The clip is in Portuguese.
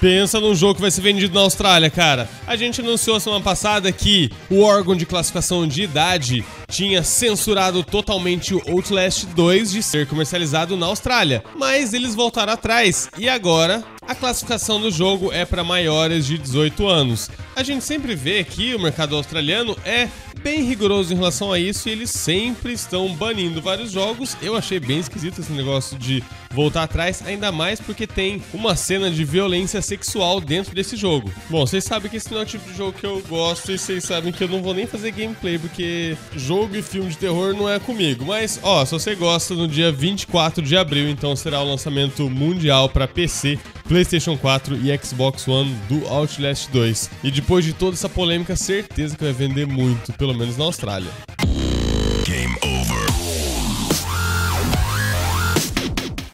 Pensa num jogo que vai ser vendido na Austrália, cara. A gente anunciou semana passada que o órgão de classificação de idade tinha censurado totalmente o Outlast 2 de ser comercializado na Austrália, mas eles voltaram atrás e agora a classificação do jogo é para maiores de 18 anos. A gente sempre vê que o mercado australiano é bem rigoroso em relação a isso e eles sempre estão banindo vários jogos. Eu achei bem esquisito esse negócio de voltar atrás, ainda mais porque tem uma cena de violência sexual dentro desse jogo. Bom, vocês sabem que esse não é o tipo de jogo que eu gosto e vocês sabem que eu não vou nem fazer gameplay porque jogo e filme de terror não é comigo. Mas, ó, se você gosta, no dia 24 de abril, então será o lançamento mundial para PC, PlayStation 4 e Xbox One do Outlast 2. E depois de toda essa polêmica, certeza que vai vender muito, pelo menos na Austrália. Game over.